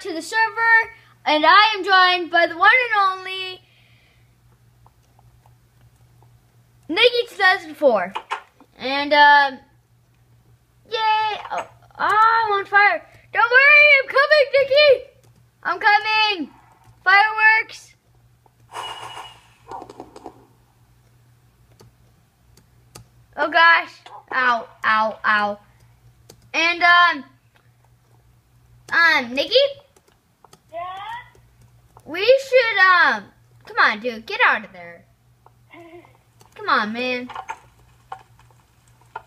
to the server, and I am joined by the one and only Nikki 2004. And, um, yay! Oh, I'm on fire. Don't worry, I'm coming, Nikki! I'm coming! Fireworks! Oh gosh. Ow, ow, ow. And, um, um, Nikki? We should, um, come on, dude, get out of there. Come on, man.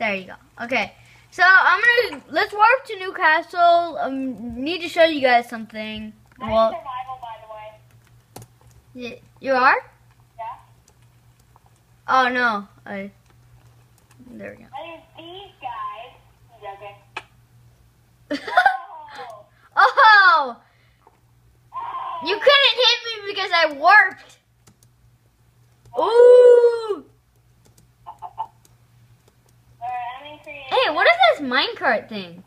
There you go. Okay. So, I'm gonna, let's warp to Newcastle. Um, need to show you guys something. I'm Well, survival, by the way. y- you are? Yeah? Oh, no. I, there we go. I these guys. I'm joking. Oh! oh! Oh! You couldn't hit me because I warped. Ooh! Hey, what is this minecart thing?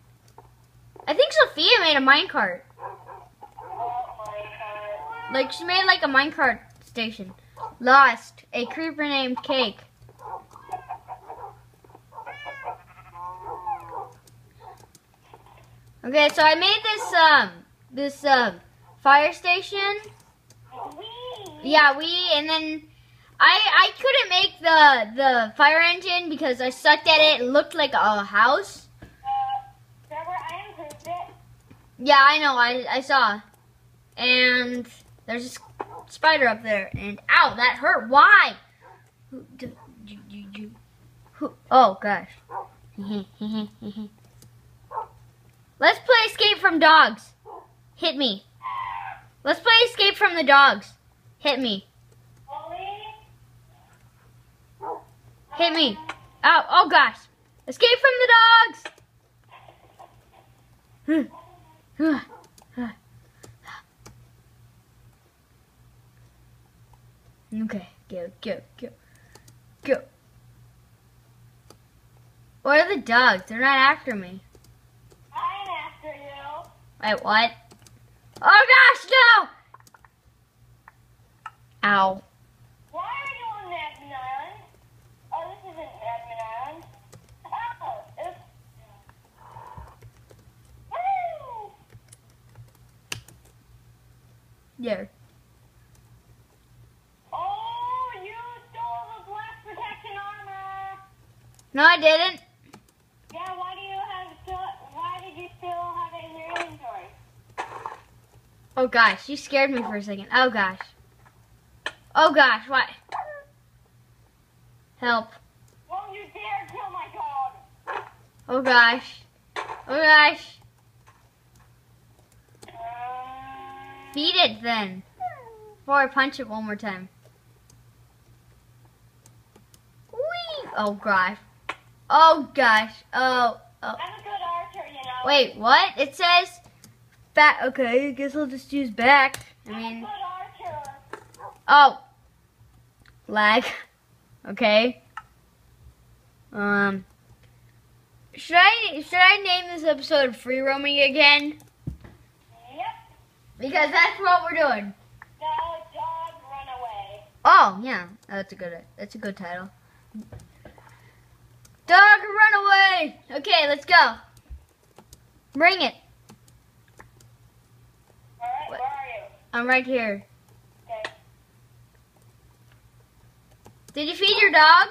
I think Sophia made a minecart. Like, she made like a minecart station. Lost. A creeper named Cake. Okay, so I made this, um, this, um, fire station. Yeah, we, and then I, I couldn't make the, the fire engine because I sucked at it. It looked like a house. Uh, I. Yeah, I know. I, I saw. And there's a spider up there. And ow, that hurt. Why? Who- Oh gosh. Let's play escape from dogs. Hit me. Let's play escape from the dogs. Hit me. Hit me. Ow. Oh gosh. Escape from the dogs. Okay, go, go, go, go. Where are the dogs? They're not after me. I'm after you. Wait, what? Oh gosh, no! Ow. Why are you on Admin Island? Oh, you stole the protection armor. No, I didn't. Yeah, why do you have? Why did you still have it in your inventory? Oh gosh, you scared me for a second. Oh gosh. Oh gosh, what? Help. Don't you dare kill my dog. Oh gosh. Oh gosh. Um, Beat it then. Before I punch it one more time. Whee! Oh gosh. Oh gosh. Oh. oh. I'm a good archer, you know. Wait, what? It says back. Okay, I guess I'll just use back. I mean, a good archer. oh. Lag. Okay. Um. Should I should I name this episode "Free Roaming" again? Yep. Because that's what we're doing. Now, dog, run away. Oh yeah, that's a good that's a good title. Dog, run away! Okay, let's go. Bring it. All right, where are you? I'm right here. Okay. Did you feed your dog?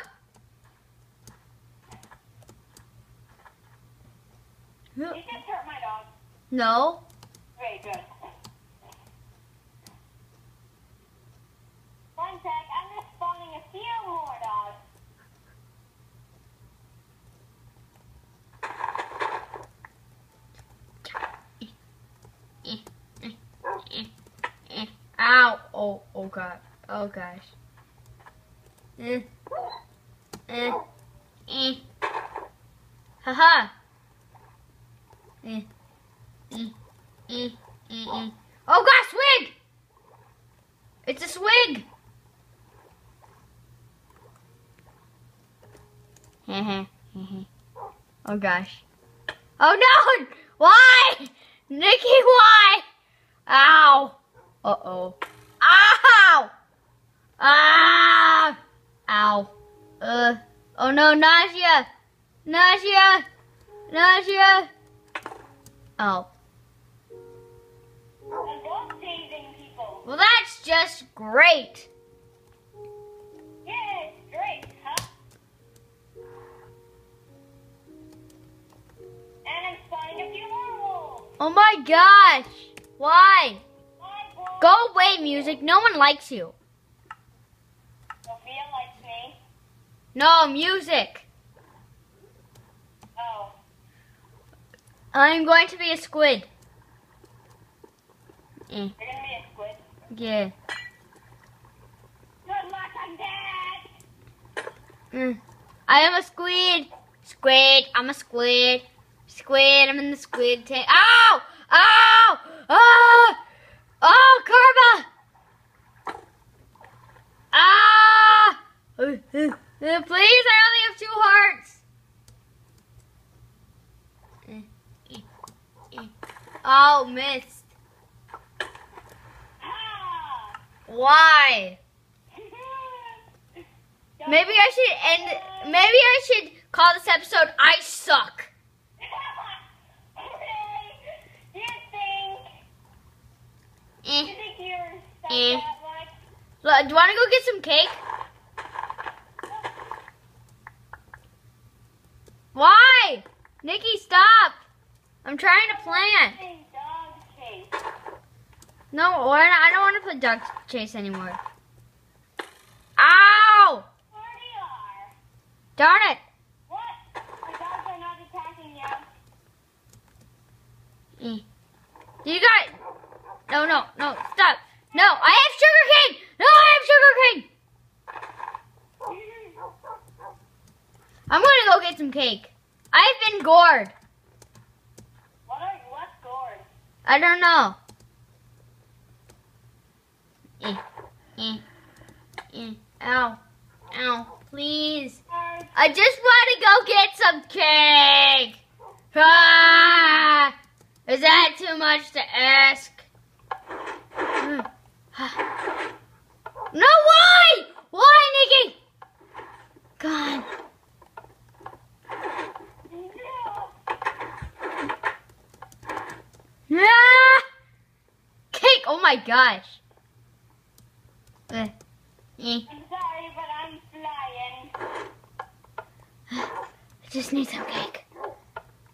You just hurt my dog. No. Very good. One sec, I'm just spawning a few more dogs. Ow. Oh, oh god. Oh gosh. Eh. Eh. Eh. Haha. Eh. Eh. Eh. Eh. Eh. Oh gosh, swig! It's a swig! oh gosh. Oh no! Why? Nikki, why? Ow! Uh oh. Ow! Ah! Ow. Uh. Oh no, nausea! Nausea! Nausea! Oh. And both saving people. Well, that's just great. Yeah, it's great, huh? And I'm spawning a few more wolves. Oh my gosh. Why? Go away, music. No one likes you. Sophia likes me. No, music. Oh. I'm going to be a squid. Eh, You're gonna be a squid. yeah. Good luck on that. Mm. I am a squid. Squid. I'm a squid. Squid. I'm in the squid tank. Ow! Ow! Ah! Oh, Karma! Ah! Please, I only have two hearts. Oh, missed. Why? Maybe I should end. Maybe I should call this episode "I Suck." Eh. Eh. do you want to go get some cake? Why? Nikki, stop! I'm trying to chase. No. I don't want to play dog chase anymore. Ow! Darn it! What? The dogs are not attacking you. Eh. You got. No, no, no! Stop! No, I have sugar cane. No, I have sugar cane. I'm gonna go get some cake. I've been gored. What are you? what's gourd? I don't know. Eh, eh, eh. Ow, ow, please. I just want to go get some cake. Ah, is that too much to ask? Hmm. No, why? Why, Nikki? God. Ah! Cake! Oh my gosh. Eh, eh. I'm sorry, but I'm flying. I just need some cake.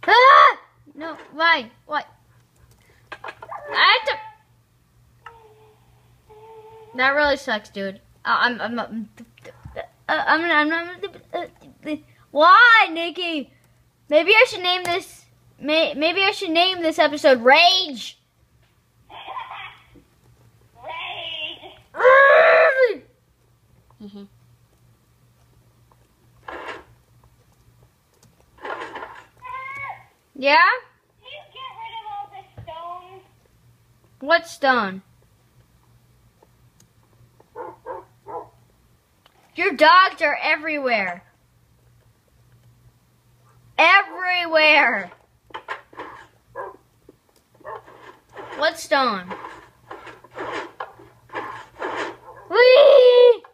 Ah! No, why? What? I have to. That really sucks, dude. Uh, I'm, I'm, I'm, uh, I'm, I'm, I'm, uh, why, Nikki? Maybe I should name this. May, maybe I should name this episode. Rage. Mhm. yeah? Can you get rid of all the stones? What stone? Your dogs are everywhere. Everywhere. What stone? Whee!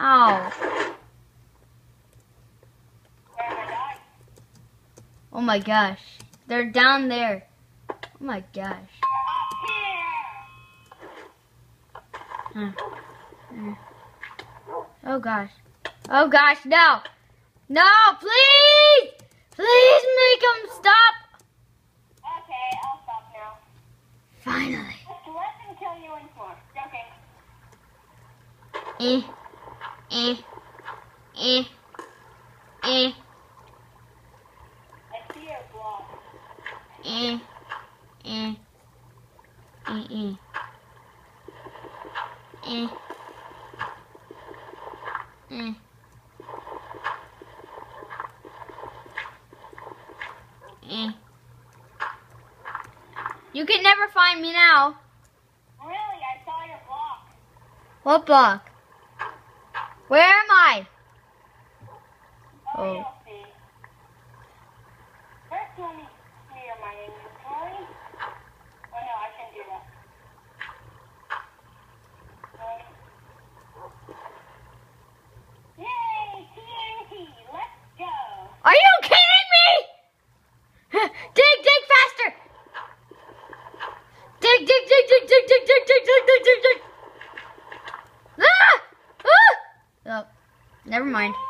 Ow. Where are my dogs? Oh my gosh. They're down there. Oh my gosh. Oh gosh. Oh gosh, no. No, please! Please make them stop! Okay, I'll stop now. Finally. Just let them kill you in four. Joking. Eh. Eh. Eh. Eh. I see your block. Eh. Eh. Eh. Eh. Eh. Eh. Eh. You can never find me now. Really, I saw your block. What block? Where am I? Oh, Oh. you'll see. First, let me clear my inventory. Mind.